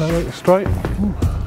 Perfect, straight. Ooh.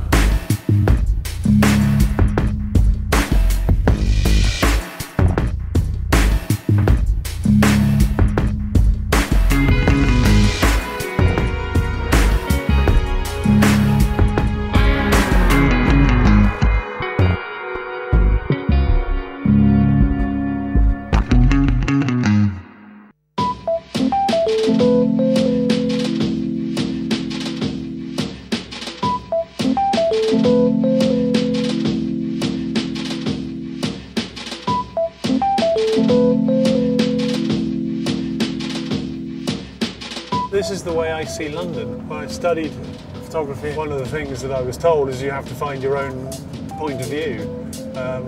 This is the way I see London. When I studied photography, one of the things that I was told is you have to find your own point of view. Um,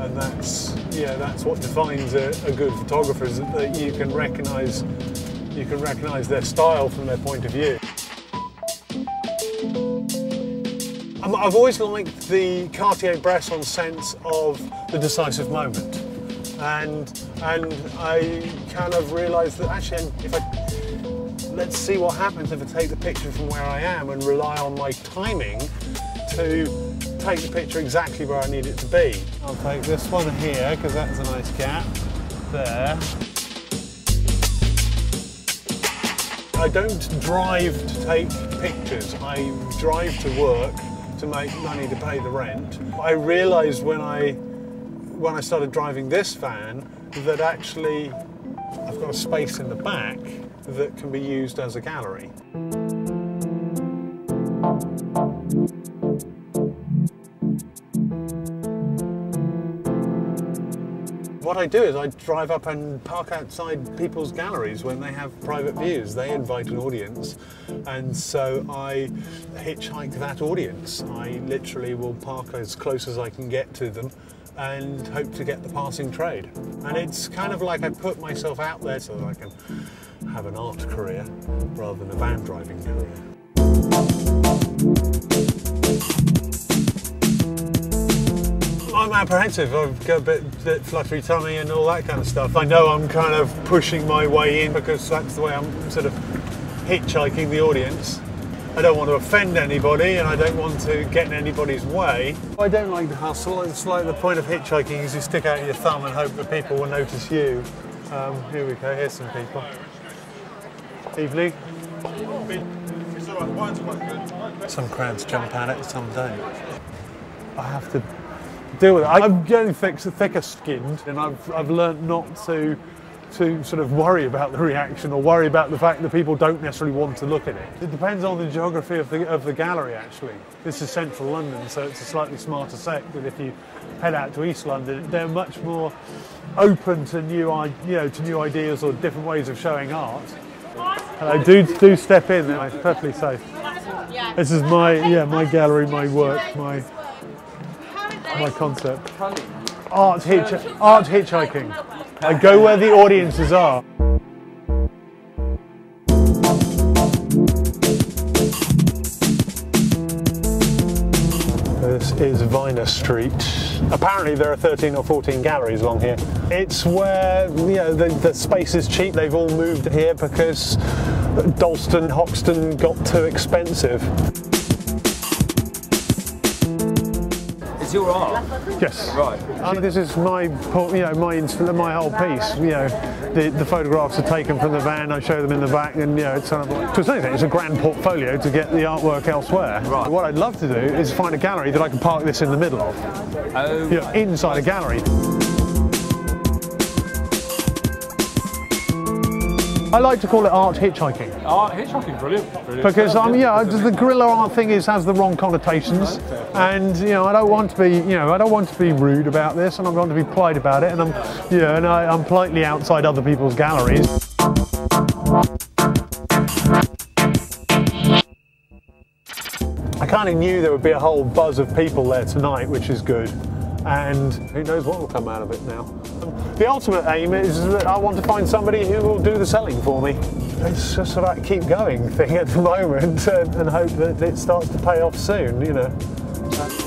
and that's yeah, that's what defines a, a good photographer is that you can recognise you can recognise their style from their point of view. I've always liked the Cartier-Bresson sense of the decisive moment, and and I kind of realised that actually if I let's see what happens if I take the picture from where I am and rely on my timing to take the picture exactly where I need it to be. I'll take this one here because that's a nice gap there. I don't drive to take pictures, I drive to work to make money to pay the rent. I realised when I when I started driving this van that actually I've got a space in the back that can be used as a gallery. What I do is I drive up and park outside people's galleries when they have private views. They invite an audience, and so I hitchhike that audience. I literally will park as close as I can get to them and hope to get the passing trade. And it's kind of like I put myself out there so that I can have an art career rather than a van driving career. Apprehensive. I've got a bit, bit fluttery tummy and all that kind of stuff. I know I'm kind of pushing my way in because that's the way I'm sort of hitchhiking the audience. I don't want to offend anybody and I don't want to get in anybody's way. I don't like the hustle. It's like the point of hitchhiking is you stick out your thumb and hope that people will notice you. Um, here we go, here's some people. Evening. Some crowds jump at it, some don't. I have to deal with it. I'm getting thick, thicker skinned and I've, I've learned not to to sort of worry about the reaction or worry about the fact that people don't necessarily want to look at it. It depends on the geography of the, of the gallery actually. This is central London so it's a slightly smarter set but if you head out to East London they're much more open to new, you know, to new ideas or different ways of showing art. Hello, do, do step in, it's perfectly safe. This is my, yeah, my gallery, my work, my, my concept. Art, hitch, uh, art hitchhiking. I go where the audiences are. This is Vyner Street. Apparently there are 13 or 14 galleries along here. It's where you know the, the space is cheap. They've all moved here because Dalston, Hoxton got too expensive. It's your art. Yes. Right. And this is my, you know, my my whole piece. You know, the, the photographs are taken from the van. I show them in the back, and you know, it's kind of like, to say it's a grand portfolio to get the artwork elsewhere. Right. What I'd love to do is find a gallery that I can park this in the middle of. Oh. You know, inside a gallery. I like to call it art hitchhiking. Art hitchhiking, brilliant. brilliant Because stuff, um, yeah, the guerrilla art thing is has the wrong connotations, and you know I don't want to be you know I don't want to be rude about this, and I want to be polite about it, and I'm you know and I, I'm politely outside other people's galleries. I kind of knew there would be a whole buzz of people there tonight, which is good and who knows what will come out of it now. The ultimate aim is that I want to find somebody who will do the selling for me. It's just sort of keep going thing at the moment and, and hope that it starts to pay off soon, you know.